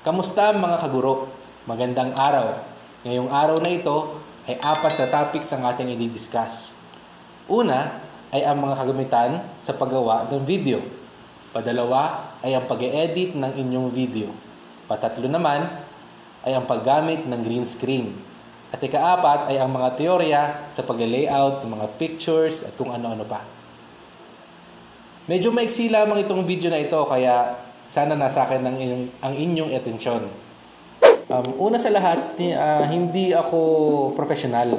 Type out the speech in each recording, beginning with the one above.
Kamusta mga kaguro? Magandang araw. Ngayong araw na ito ay apat na topics ang ating i-discuss. Una ay ang mga kagamitan sa paggawa ng video. Padalawa ay ang pag edit ng inyong video. Patatlo naman ay ang paggamit ng green screen. At ikaapat ay ang mga teorya sa pag-layout ng mga pictures at kung ano-ano pa. Medyo maiksi lamang itong video na ito kaya sana nasa akin ang inyong, ang inyong atensyon. Um, una sa lahat, uh, hindi ako professional.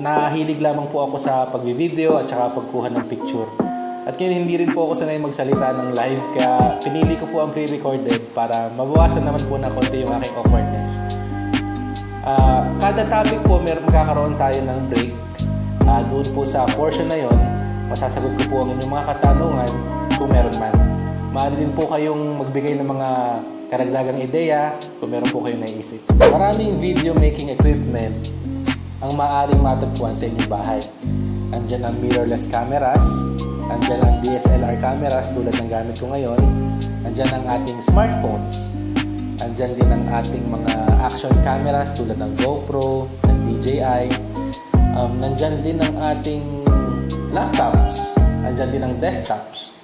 Nahilig lamang po ako sa pagbi-video at saka pagkuha ng picture. At ngayon hindi rin po ako sanay magsalita ng live kaya pinili ko po ang pre-recorded para mabawasan naman po na konti yung aking awkwardness. Uh, kada topic po meron magkakaroon tayo ng break. Uh, doon po sa portion na yon, masasagot ko po ang inyong mga katanungan kung meron man. Maaari din po kayong magbigay ng mga karagdagang ideya kung meron po kayong naisip. Maraming video making equipment ang maaaring matagpuan sa inyong bahay. Andyan ang mirrorless cameras, Andyan ang DSLR cameras tulad ng gamit ko ngayon. Andyan ang ating smartphones. Andyan din ang ating mga action cameras tulad ng GoPro, ng DJI. Um, nandyan din ang ating laptops. Andyan din ang desktops.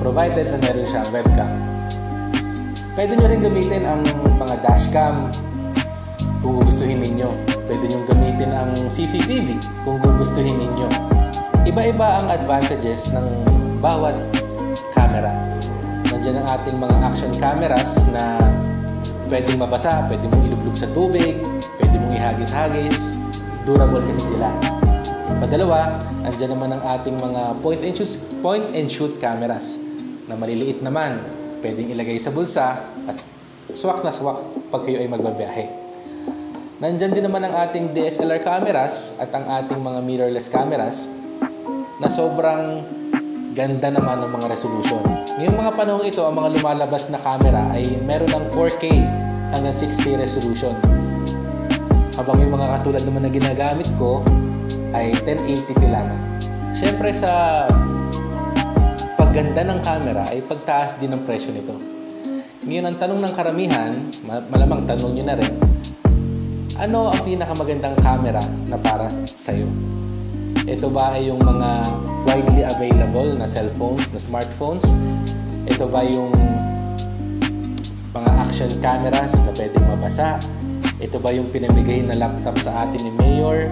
Provided na meron siyang webcam. Pwede nyo rin gamitin ang mga dashcam kung gugustuhin ninyo. Pwede nyo gamitin ang CCTV kung gugustuhin ninyo Iba-iba ang advantages ng bawat camera. Nandiyan ang ating mga action cameras na pwedeng mabasa, pwede mong ilublog sa tubig, pwede mong ihagis-hagis, durable kasi sila. Padalawa, nandiyan naman ang ating mga point and shoot, point and shoot cameras na maliliit naman, pwedeng ilagay sa bulsa at swak na swak pag kayo ay magbabiyahe. Nandyan din naman ang ating DSLR cameras at ang ating mga mirrorless cameras na sobrang ganda naman ng mga resolution. Ngayong mga panahon ito, ang mga lumalabas na camera ay meron ng 4K hanggang 6K resolution. Habang yung mga katulad naman na ginagamit ko ay 1080p lamang. Siyempre sa pagganda ng camera ay pagtaas din ng presyo nito. Ngayon ang tanong ng karamihan, malamang tanong nyo na rin, ano ang pinakamagandang camera na para sa'yo? Ito ba ay yung mga widely available na cellphones, na smartphones? Ito ba yung mga action cameras na pwedeng mabasa? Ito ba yung pinamigay na laptop sa atin ni Mayor?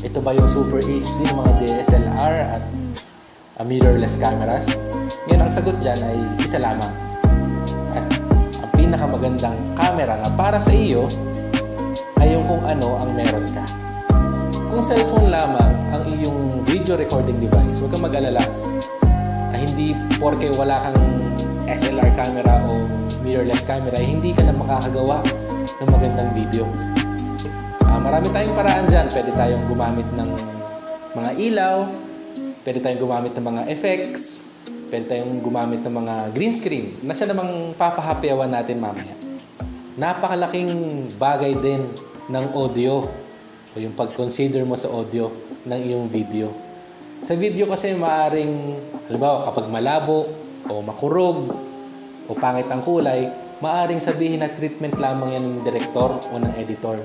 Ito ba yung Super HD mga DSLR at uh, mirrorless cameras? Ngayon, ang sagot dyan ay isa lamang. At ang pinakamagandang camera na para sa iyo ay yung kung ano ang meron ka. Kung cellphone lamang ang iyong video recording device, huwag kang mag-alala. Ah, hindi porke wala kang SLR camera o mirrorless camera, hindi ka na makakagawa ng magandang video. Ah, marami tayong paraan dyan. Pwede tayong gumamit ng mga ilaw, pwede tayong gumamit ng mga effects, pwede tayong gumamit ng mga green screen na siya namang papahapyawan natin mamaya. Napakalaking bagay din ng audio o yung pag-consider mo sa audio ng iyong video. Sa video kasi maaring, halimbawa kapag malabo o makurog o pangit ang kulay, maaring sabihin na treatment lamang yan ng director o ng editor.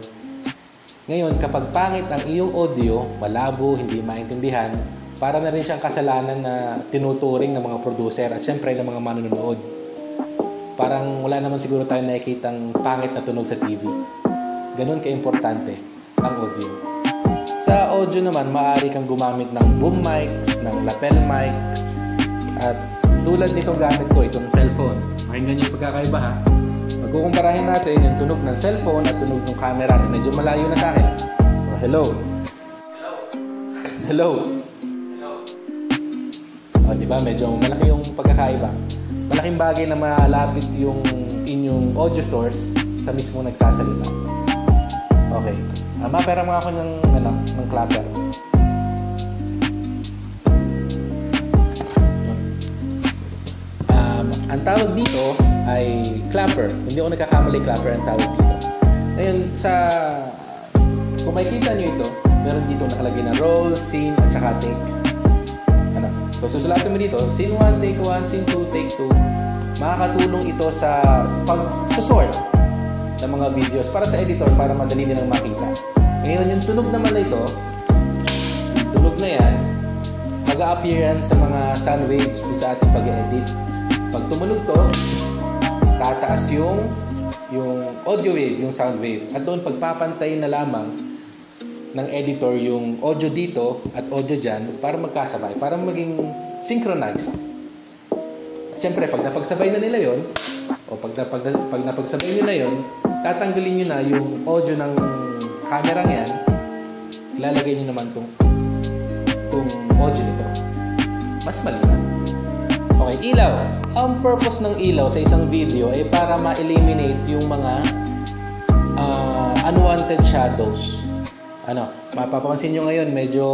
Ngayon, kapag pangit ang iyong audio, malabo, hindi maintindihan, para na rin siyang kasalanan na tinuturing ng mga producer at syempre ng mga manonood. Parang wala naman siguro tayo nakikitang pangit na tunog sa TV. Ganun ka-importante ang audio. Sa audio naman, maaari kang gumamit ng boom mics, ng lapel mics, at tulad nitong gamit ko, itong cellphone. Pakinggan yung pagkakaiba ha. Magkukumparahin natin yung tunog ng cellphone at tunog ng camera na medyo malayo na sa akin. Oh, hello. Hello. Hello. Hello. Di ba? Medyo malaki yung pagkakaiba. Malaking bagay na malapit yung inyong audio source sa mismo nagsasalita. Okay. Uh, mapera mga ako ng, ano, ng clapper. Um, ang tawag dito ay clapper. Hindi ako nagkakamali clapper ang tawag dito. Ngayon, sa kung makikita nyo ito, meron dito nakalagay na roll, scene, at saka take. So, susulatin mo dito, scene 1, take 1, scene 2, take 2. makakatulong ito sa pag-sort ng mga videos para sa editor para madali nilang makita. Ngayon, yung tunog naman na ito, tunog na yan, mag-a-appearance sa mga sound waves sa ating pag-edit. Pag tumunog to, tataas yung yung audio wave, yung sound wave. At doon pagpapantay na lamang ng editor yung audio dito at audio dyan para magkasabay, para maging synchronized. Siyempre, pag napagsabay na nila yon o pag, napag, pag napagsabay na yon tatanggalin nyo na yung audio ng camera yan, ilalagay nyo naman tong, tong audio nito. Mas malinaw. Okay, ilaw. Ang purpose ng ilaw sa isang video ay para ma-eliminate yung mga uh, unwanted shadows. Ano, mapapansin nyo ngayon, medyo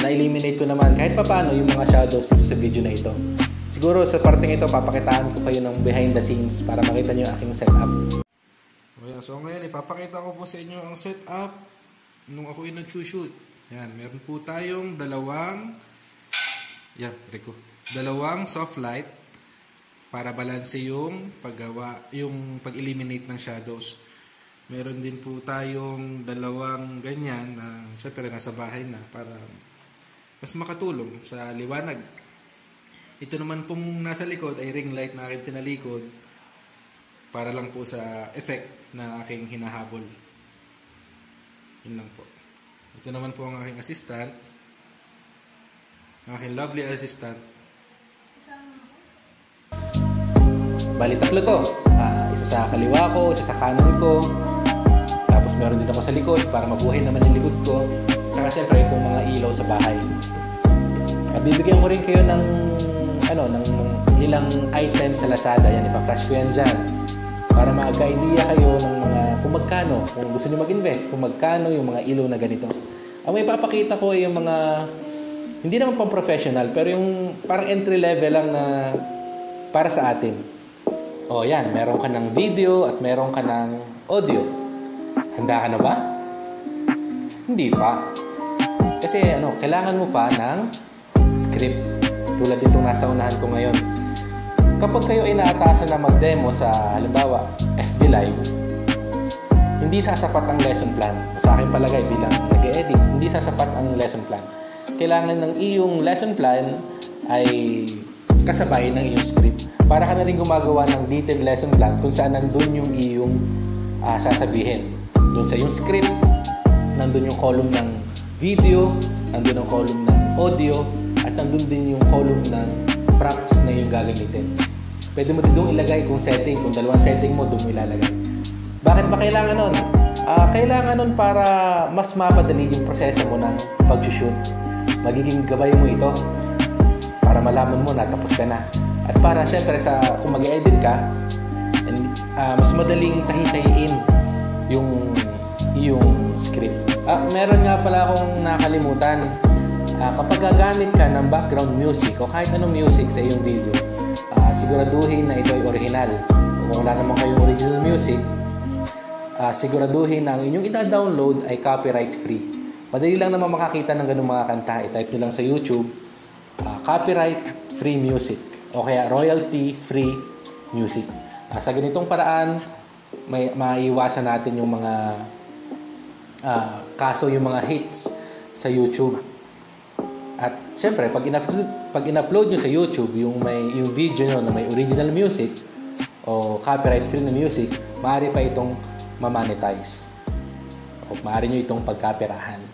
na-eliminate ko naman kahit papaano yung mga shadows dito sa video na ito. Siguro sa parting ito, papakitaan ko kayo ng behind the scenes para makita nyo aking setup. Okay, so ngayon, ipapakita ko po sa inyo ang setup nung ako yung nag-shoot. Yan, meron po tayong dalawang yan, Rico dalawang soft light para balanse yung paggawa, yung pag-eliminate ng shadows. Meron din po tayong dalawang ganyan na syempre nasa bahay na para mas makatulong sa liwanag. Ito naman pong nasa likod ay ring light na aking tinalikod para lang po sa effect na aking hinahabol. Yun lang po. Ito naman po ang aking assistant. Ang aking lovely assistant Bali, tatlo to. Uh, isa sa kaliwa ko, isa sa kanan ko. Din ako sa likod para mabuhay naman yung likod ko. Tsaka syempre itong mga ilaw sa bahay. Bibigyan ko rin kayo ng ano, ng ilang items sa Lazada. Yan, ipa-flash ko yan dyan. Para magka-idea kayo ng mga kung magkano, kung gusto niyo mag-invest, kung magkano yung mga ilaw na ganito. Ang may papakita ko ay yung mga hindi naman pang professional, pero yung parang entry level lang na para sa atin. O yan, meron ka ng video at meron ka ng audio. Handa ka na ba? Hindi pa. Kasi ano, kailangan mo pa ng script. Tulad ditong nasa unahan ko ngayon. Kapag kayo ay naatasan na mag-demo sa halimbawa FB Live, hindi sasapat ang lesson plan. Sa akin palagay bilang nag-edit, hindi sasapat ang lesson plan. Kailangan ng iyong lesson plan ay kasabay ng iyong script. Para ka na rin gumagawa ng detailed lesson plan kung saan nandun yung iyong uh, sasabihin. Doon sa iyong script, nandun yung column ng video, nandun ang column ng audio, at nandun din yung column ng props na yung gagamitin. Pwede mo din ilagay kung setting, kung dalawang setting mo, doon mo ilalagay. Bakit ba kailangan nun? Uh, kailangan nun para mas mapadali yung proseso mo ng pag-shoot. Magiging gabay mo ito para malaman mo na tapos ka na. At para syempre sa kung mag-edit ka, and, uh, mas madaling tahi-tahiin pala akong nakalimutan. Uh, kapag gagamit ka ng background music o kahit anong music sa iyong video, uh, siguraduhin na ito ay original. Kung wala naman kayong original music, uh, siguraduhin na ang inyong ita-download ay copyright free. Madali lang naman makakita ng ganung mga kanta. I-type nyo lang sa YouTube uh, copyright free music o kaya royalty free music. Uh, sa ganitong paraan, may maiwasan natin yung mga uh, kaso, yung mga hits sa YouTube. At syempre, pag in-upload, pag in-upload nyo sa YouTube yung may yung video nyo na may original music o copyright free na music, maaari pa itong ma-monetize. O maaari nyo itong pagkapirahan.